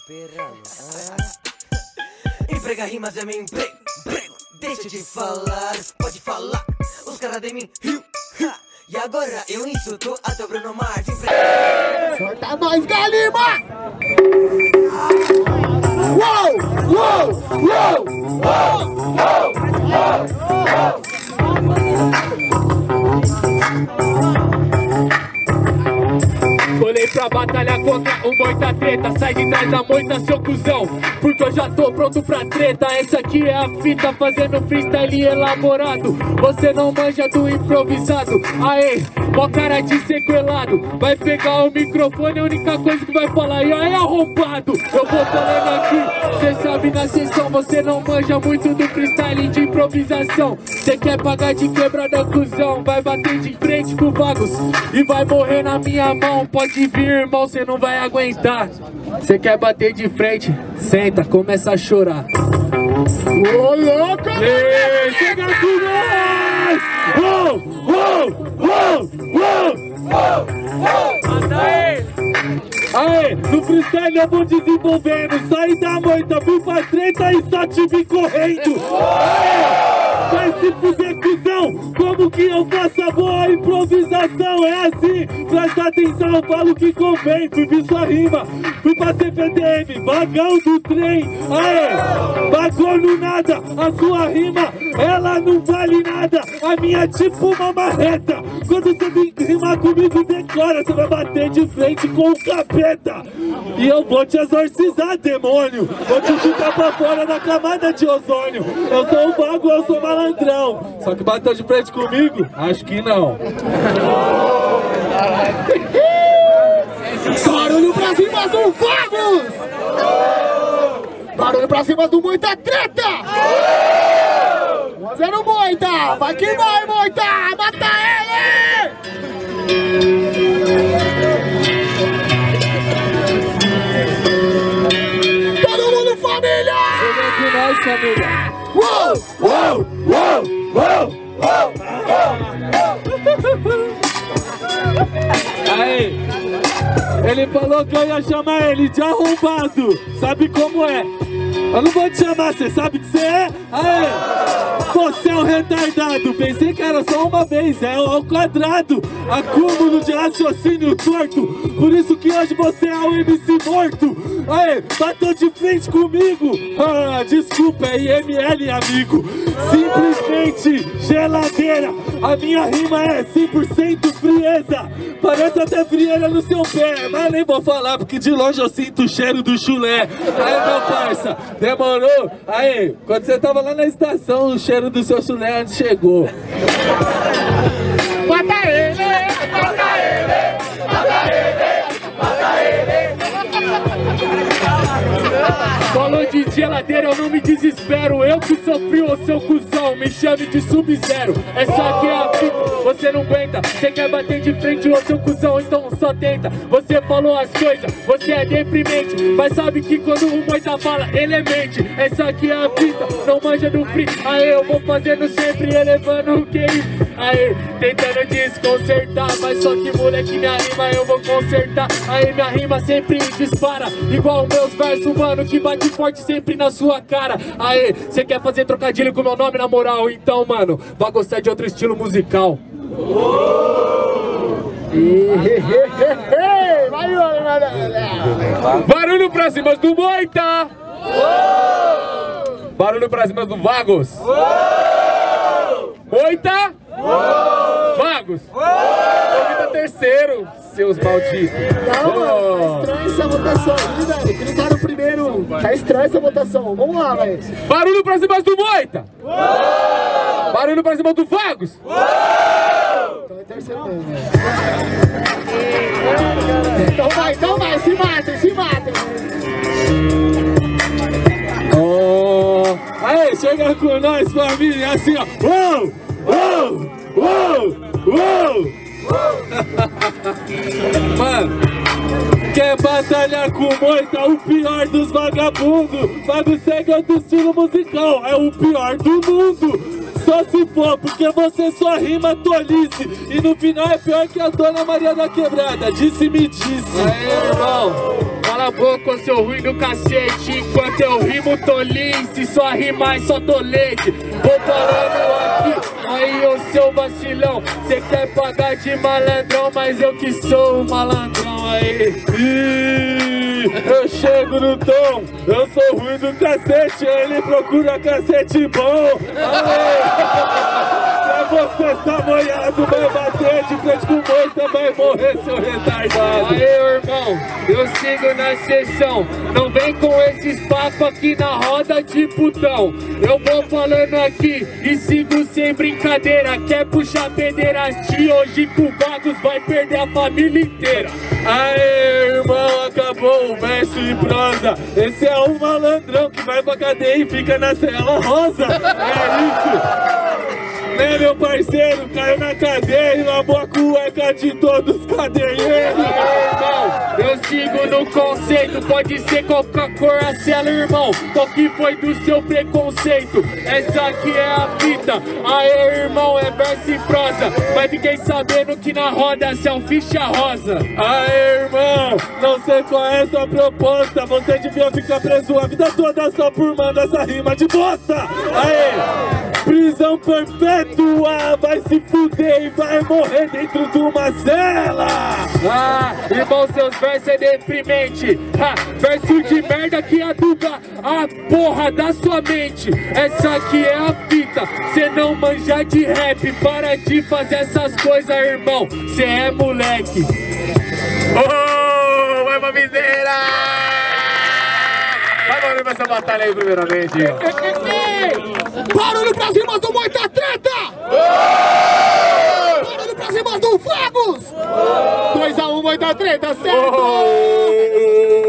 recuperando. Ah. Emprega rimas é meu emprego, emprego. Deixa de falar, pode falar. Os caras de mim riu. E agora eu insulto até o Bruno Mars. Solta nós, Galima! Uou! Uou! Uou! Colei pra batalhar contra o moita treta. Sai de trás da moita, seu cuzão Porque eu já tô pronto pra treta. Essa aqui é a fita fazendo freestyle elaborado. Você não manja do improvisado. Aê, mó cara de sequelado. Vai pegar o microfone, a única coisa que vai falar E aí, arrombado, eu vou falando aqui. Cê sabe na sessão, você não manja muito do freestyle de improvisação. Cê quer pagar de quebrada, cuzão. Vai bater de frente com vagos E vai morrer na minha mão. Pode vir, irmão, cê não vai aguentar Cê quer bater de frente? Senta, começa a chorar Ô, louco! Ei, chega com nós! Oh, oh, oh, oh! Aê, no freestyle eu vou desenvolvendo Saí da moita, fui pra treta e só te vi correndo Aê, vai se fuder, cuzão Como que eu faço a boa improvisação? É assim, presta atenção, falo o que convém ver sua rima, fui pra CPTM Vagão do trem, aê Bagou no nada, a sua rima Ela não vale nada A minha é tipo uma marreta Quando você vem rimar comigo, decora Você vai bater de frente com o capeta E eu vou te exorcizar, demônio Vou te chutar pra fora da camada de ozônio Eu sou um vago, eu sou malandrão Só que bateu de frente comigo? Acho que não Barulho pra cima do Vagos! Barulho pra cima do Moita Treta! 1 a 0 Moita! Vai que vai, Moita! Mata ele! Todo mundo família! Chega com nós, família Uou! Uou! Uou! Uou! Aí, ele falou que eu ia chamar ele de arrombado. Sabe como é? Eu não vou te chamar, você sabe que você é? Aí, você é um retardado. Pensei que era só uma vez, é ao quadrado. Acúmulo de raciocínio torto. Por isso que hoje você é um MC morto. Aí, bateu de frente comigo. Ah, desculpa, é IML, amigo. Simplesmente geladeira. A minha rima é 100% frieza. Parece até frieira no seu pé. Mas nem vou falar, porque de longe eu sinto o cheiro do chulé. Aí, meu parça, demorou? Aí, quando você tava lá na estação, o cheiro do seu onde chegou. Mata ele! Falou de geladeira, eu não me desespero. Eu que sofri o seu cuzão, me chame de sub-zero. Essa aqui é a fita, você não aguenta. Você quer bater de frente o seu cuzão, então só tenta. Você falou as coisas, você é deprimente. Mas sabe que quando o moita fala, ele é mente. Essa aqui é a fita, não manja do free. Aí eu vou fazendo sempre, elevando o QI. Aí, tentando desconcertar. Mas só que moleque, minha rima eu vou consertar. Aí minha rima sempre dispara. Igual meus versos, mano, que bate forte sempre na sua cara. Aí, você quer fazer trocadilho com meu nome na moral? Então, mano, vai gostar de outro estilo musical. Barulho pra cima do Moita! Barulho pra cima do Vagos! Moita! Vagos! Convida terceiro, seus malditos! Calma, tá estranha essa votação aí, velho. Clicaram primeiro. Tá estranha essa votação. Vamos lá, velho. Barulho pra cima do Moita! Barulho pra cima do Vagos! Então é terceiro mesmo, velho. Então vai, então vai. Se matem, se matem. Chega com nós, família, assim, ó. Uou! Uou! Uou! Uou! Mano, quer batalhar com moita, o pior dos vagabundos. Vago segue outro estilo musical, é o pior do mundo. Só se for, porque você só rima tolice. E no final é pior que a dona Maria da Quebrada. Disse, me disse. Aê, irmão, cala a boca, seu ruim do cacete. Enquanto eu rimo tolice, só rima é só tolete. Vou falando aqui, aí ô seu vacilão. Cê quer pagar de malandrão, mas eu que sou o malandrão aí. Ih, eu chego no tom, eu sou ruim do cacete, ele procura cacete bom. Aê! Se você tá molhado, vai bater de frente com moita, vai morrer, seu retardado. Aê, irmão, eu sigo na sessão. Não vem com esses papos aqui na roda de putão. Eu vou falando aqui e sigo sem brincadeira. Quer puxar pederastia hoje com Vagos vai perder a família inteira. Aê, verso e prosa. Esse é o malandrão que vai pra cadeia e fica na cela rosa. É isso. Né, meu parceiro? Caiu na cadeia e lavou a cueca de todos os cadeeiros. Irmão, eu sigo no conceito, pode ser qualquer cor a cela, irmão. Qual que foi do seu preconceito? Essa aqui é a fita. Aê, irmão, é verso e prosa. Mas fiquei sabendo que na roda é um ficha rosa. Aê, irmão, não sei qual é a sua proposta. Você devia ficar preso a vida toda só por mandar essa rima de bosta. Aê! Prisão perpétua, vai se fuder e vai morrer dentro de uma cela! Ah, irmão, seus versos é deprimente. Ha, verso de merda que aduba a porra da sua mente. Essa aqui é a fita, cê não manja de rap. Para de fazer essas coisas, irmão, cê é moleque. Oh, vai pra miséria! Vai morrer essa batalha aí, primeiramente. Barulho pra cima do Moita Treta! Barulho pra cima do Vagos! 2x1 Moita Treta, certo?